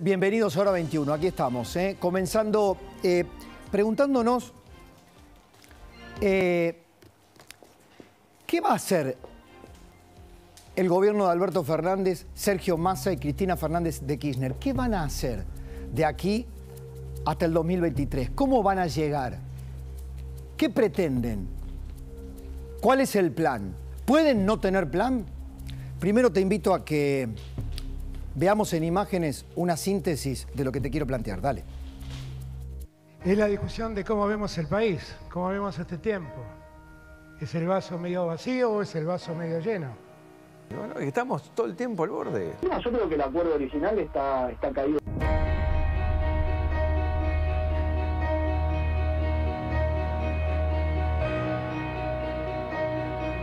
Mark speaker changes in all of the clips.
Speaker 1: Bienvenidos a Hora 21, aquí estamos, ¿eh? comenzando eh, preguntándonos eh, qué va a hacer el gobierno de Alberto Fernández, Sergio Massa y Cristina Fernández de Kirchner. ¿Qué van a hacer de aquí hasta el 2023? ¿Cómo van a llegar? ¿Qué pretenden? ¿Cuál es el plan? ¿Pueden no tener plan? Primero te invito a que Veamos en imágenes una síntesis de lo que te quiero plantear. Dale.
Speaker 2: Es la discusión de cómo vemos el país, cómo vemos este tiempo. ¿Es el vaso medio vacío o es el vaso medio lleno?
Speaker 3: Bueno, estamos todo el tiempo al borde.
Speaker 4: No, yo creo que el acuerdo original está, está caído.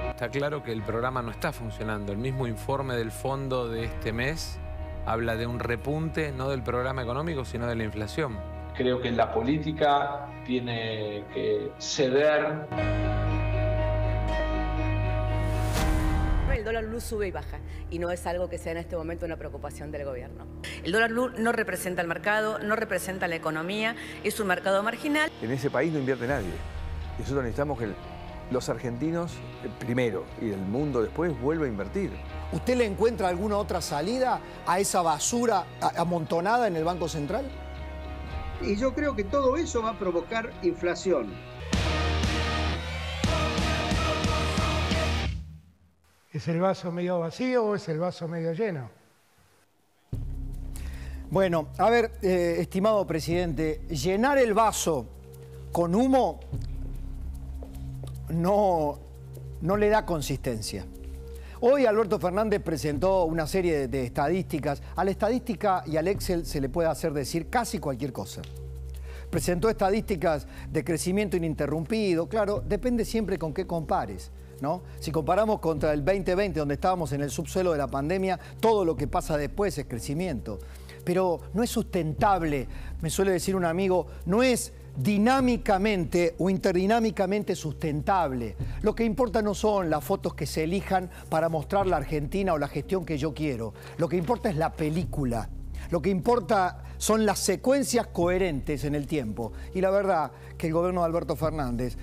Speaker 5: Está claro que el programa no está funcionando. El mismo informe del fondo de este mes habla de un repunte no del programa económico, sino de la inflación.
Speaker 6: Creo que la política tiene que ceder.
Speaker 7: El dólar luz sube y baja y no es algo que sea en este momento una preocupación del gobierno. El dólar luz no representa el mercado, no representa la economía, es un mercado marginal.
Speaker 3: En ese país no invierte nadie. Nosotros necesitamos que los argentinos eh, primero y el mundo después vuelva a invertir.
Speaker 1: ¿Usted le encuentra alguna otra salida a esa basura amontonada en el Banco Central?
Speaker 8: Y yo creo que todo eso va a provocar inflación.
Speaker 2: ¿Es el vaso medio vacío o es el vaso medio lleno?
Speaker 1: Bueno, a ver, eh, estimado presidente, llenar el vaso con humo no, no le da consistencia. Hoy Alberto Fernández presentó una serie de, estadísticas. A la estadística y al Excel se le puede hacer decir casi cualquier cosa. Presentó estadísticas de crecimiento ininterrumpido. Claro, depende siempre con qué compares. ¿No? Si comparamos contra el 2020, donde estábamos en el subsuelo de la pandemia, todo lo que pasa después es crecimiento. Pero no es sustentable, me suele decir un amigo, no es dinámicamente o interdinámicamente sustentable. Lo que importa no son las fotos que se elijan para mostrar la Argentina o la gestión que yo quiero. Lo que importa es la película. Lo que importa son las secuencias coherentes en el tiempo. Y la verdad que el gobierno de Alberto Fernández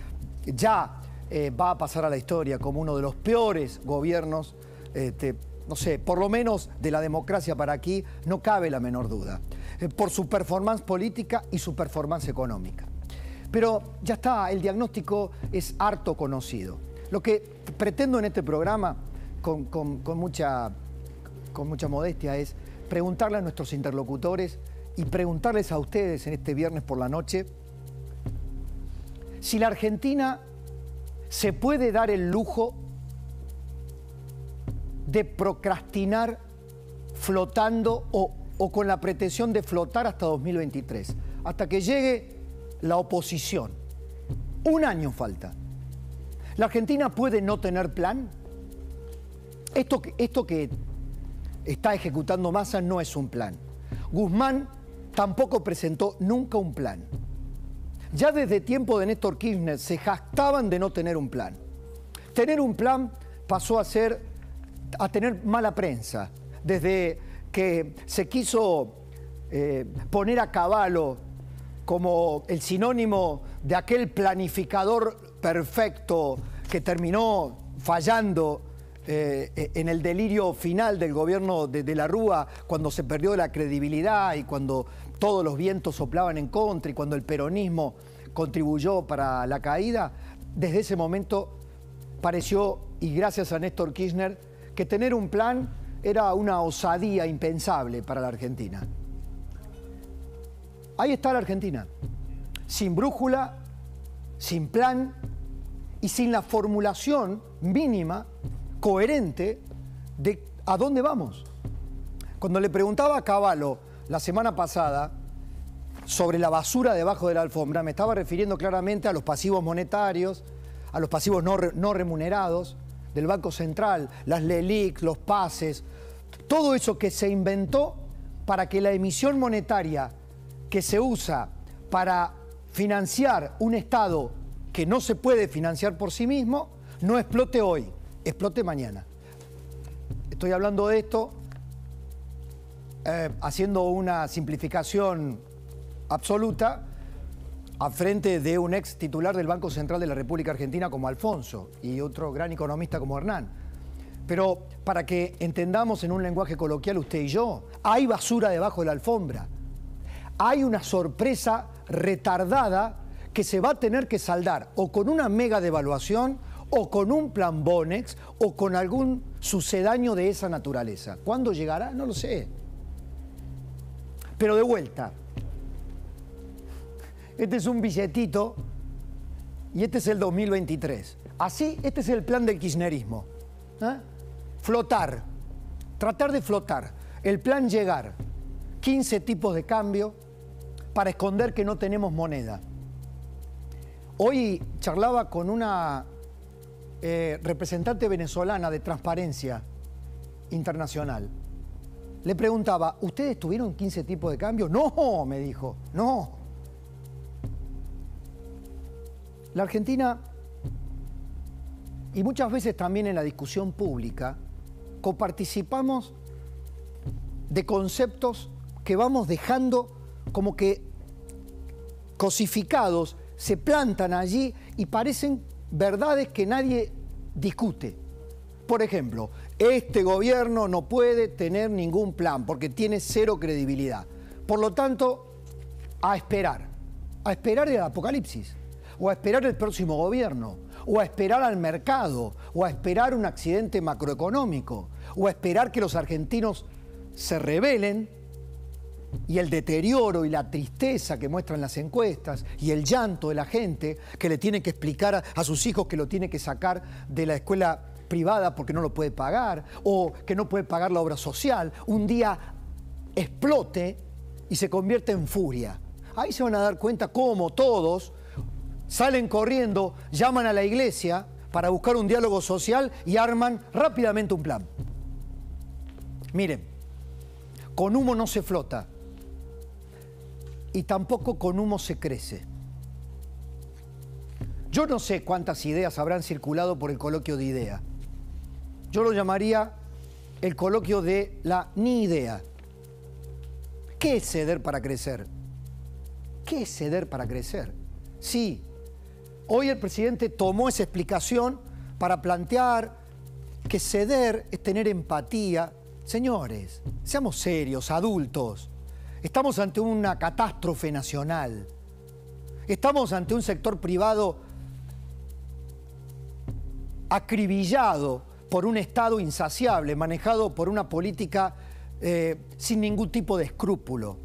Speaker 1: ya eh, va a pasar a la historia como uno de los peores gobiernos, este, no sé, por lo menos de la democracia para aquí, no cabe la menor duda. Eh, por su performance política y su performance económica. Pero ya está, el diagnóstico es harto conocido. Lo que pretendo en este programa, con, mucha, con mucha modestia, es preguntarle a nuestros interlocutores y preguntarles a ustedes en este viernes por la noche si la Argentina se puede dar el lujo de procrastinar flotando o o con la pretensión de flotar hasta 2023, hasta que llegue la oposición. Un año falta. ¿La Argentina puede no tener plan? Esto, esto que está ejecutando Massa no es un plan. Guzmán tampoco presentó nunca un plan. Ya desde tiempo de Néstor Kirchner se jactaban de no tener un plan. Tener un plan pasó a ser a tener mala prensa. Desde que se quiso eh, poner a caballo como el sinónimo de aquel planificador perfecto que terminó fallando eh, en el delirio final del gobierno de, la Rúa, cuando se perdió la credibilidad y cuando todos los vientos soplaban en contra y cuando el peronismo contribuyó para la caída, desde ese momento pareció, y gracias a Néstor Kirchner, que tener un plan era una osadía impensable para la Argentina. Ahí está la Argentina, sin brújula, sin plan y sin la formulación mínima, coherente, de a dónde vamos. Cuando le preguntaba a Caballo la semana pasada sobre la basura debajo de la alfombra, me estaba refiriendo claramente a los pasivos monetarios, a los pasivos no, no remunerados, del Banco Central, las LELIC, los pases, todo eso que se inventó para que la emisión monetaria que se usa para financiar un Estado que no se puede financiar por sí mismo, no explote hoy, explote mañana. Estoy hablando de esto eh, haciendo una simplificación absoluta, a frente de un ex titular del Banco Central de la República Argentina como Alfonso y otro gran economista como Hernán. Pero para que entendamos en un lenguaje coloquial usted y yo, hay basura debajo de la alfombra. Hay una sorpresa retardada que se va a tener que saldar o con una mega devaluación o con un plan Bonex o con algún sucedáneo de esa naturaleza. ¿Cuándo llegará? No lo sé. Pero de vuelta, este es un billetito y este es el 2023. Así, este es el plan del kirchnerismo. ¿eh? Flotar, tratar de flotar. El plan llegar, 15 tipos de cambio para esconder que no tenemos moneda. Hoy charlaba con una eh, representante venezolana de Transparencia Internacional. Le preguntaba, ¿ustedes tuvieron 15 tipos de cambio? No, me dijo, no. La Argentina, y muchas veces también en la discusión pública, coparticipamos de conceptos que vamos dejando como que cosificados, se plantan allí y parecen verdades que nadie discute. Por ejemplo, este gobierno no puede tener ningún plan porque tiene cero credibilidad. Por lo tanto, a esperar, a esperar el apocalipsis o a esperar el próximo gobierno, o a esperar al mercado, o a esperar un accidente macroeconómico, o a esperar que los argentinos se rebelen y el deterioro y la tristeza que muestran las encuestas y el llanto de la gente que le tiene que explicar a, sus hijos que lo tiene que sacar de la escuela privada porque no lo puede pagar o que no puede pagar la obra social, un día explote y se convierte en furia. Ahí se van a dar cuenta cómo todos salen corriendo, llaman a la iglesia para buscar un diálogo social y arman rápidamente un plan. Miren, con humo no se flota y tampoco con humo se crece. Yo no sé cuántas ideas habrán circulado por el coloquio de idea. Yo lo llamaría el coloquio de la ni idea. ¿Qué es ceder para crecer? ¿Qué es ceder para crecer? Sí, Hoy el presidente tomó esa explicación para plantear que ceder es tener empatía. Señores, seamos serios, adultos. Estamos ante una catástrofe nacional. Estamos ante un sector privado acribillado por un Estado insaciable, manejado por una política eh, sin ningún tipo de escrúpulo.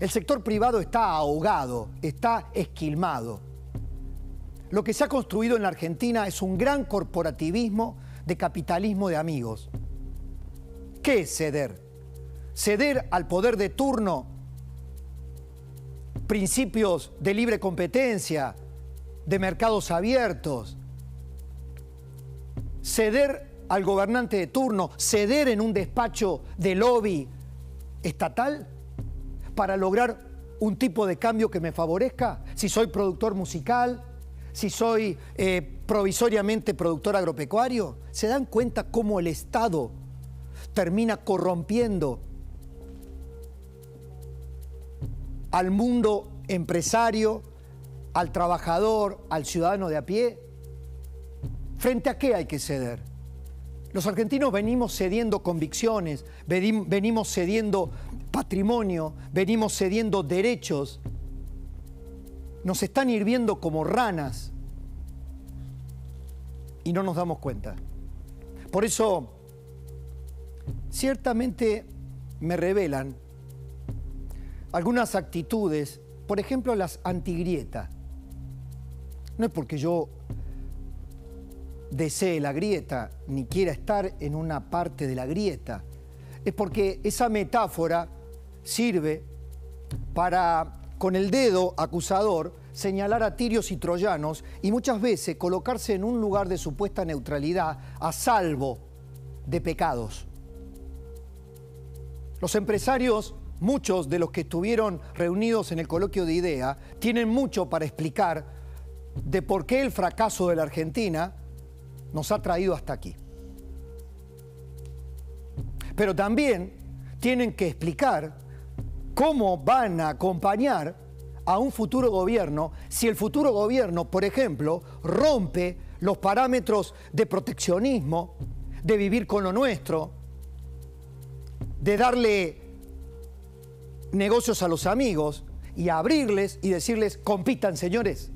Speaker 1: El sector privado está ahogado, está esquilmado. Lo que se ha construido en la Argentina es un gran corporativismo de capitalismo de amigos. ¿Qué es ceder? Ceder al poder de turno, principios de libre competencia, de mercados abiertos, ceder al gobernante de turno, ceder en un despacho de lobby estatal para lograr un tipo de cambio que me favorezca, si soy productor musical, si soy eh, provisoriamente productor agropecuario? ¿Se dan cuenta cómo el Estado termina corrompiendo al mundo empresario, al trabajador, al ciudadano de a pie? ¿Frente a qué hay que ceder? Los argentinos venimos cediendo convicciones, venimos cediendo patrimonio, venimos cediendo derechos nos están hirviendo como ranas y no nos damos cuenta. Por eso, ciertamente me revelan algunas actitudes, por ejemplo las antigrietas. No es porque yo desee la grieta ni quiera estar en una parte de la grieta, es porque esa metáfora sirve para con el dedo acusador señalar a tirios y troyanos y muchas veces colocarse en un lugar de supuesta neutralidad a salvo de pecados. Los empresarios, muchos de los que estuvieron reunidos en el coloquio de idea, tienen mucho para explicar de por qué el fracaso de la Argentina nos ha traído hasta aquí. Pero también tienen que explicar cómo van a acompañar a un futuro gobierno si el futuro gobierno, por ejemplo, rompe los parámetros de proteccionismo, de vivir con lo nuestro, de darle negocios a los amigos y abrirles y decirles, compitan señores,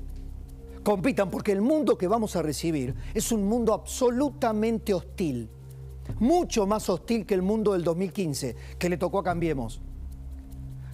Speaker 1: compitan, porque el mundo que vamos a recibir es un mundo absolutamente hostil, mucho más hostil que el mundo del 2015, que le tocó a Cambiemos.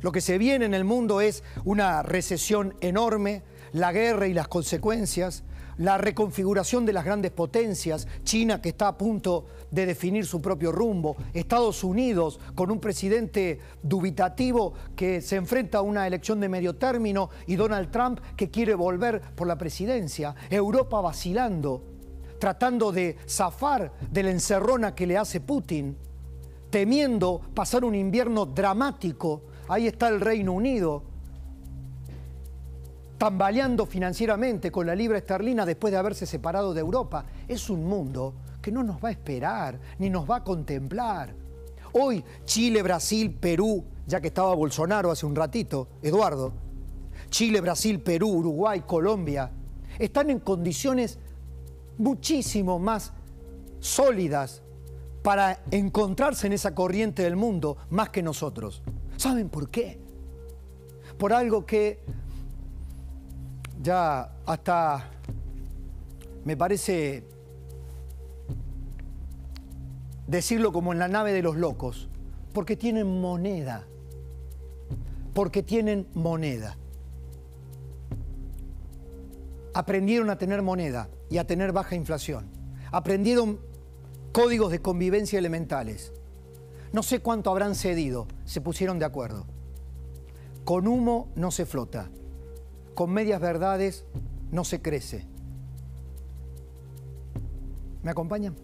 Speaker 1: Lo que se viene en el mundo es una recesión enorme, la guerra y las consecuencias, la reconfiguración de las grandes potencias, China que está a punto de definir su propio rumbo, Estados Unidos con un presidente dubitativo que se enfrenta a una elección de medio término y Donald Trump que quiere volver por la presidencia, Europa vacilando, tratando de zafar de la encerrona que le hace Putin, temiendo pasar un invierno dramático Ahí está el Reino Unido, tambaleando financieramente con la libra esterlina después de haberse separado de Europa. Es un mundo que no nos va a esperar, ni nos va a contemplar. Hoy Chile, Brasil, Perú, ya que estaba Bolsonaro hace un ratito, Eduardo, Chile, Brasil, Perú, Uruguay, Colombia, están en condiciones muchísimo más sólidas para encontrarse en esa corriente del mundo más que nosotros. ¿Saben por qué? Por algo que ya hasta me parece decirlo como en la nave de los locos, porque tienen moneda, porque tienen moneda. Aprendieron a tener moneda y a tener baja inflación. Aprendieron códigos de convivencia elementales. No sé cuánto habrán cedido, se pusieron de acuerdo. Con humo no se flota, con medias verdades no se crece. ¿Me acompañan?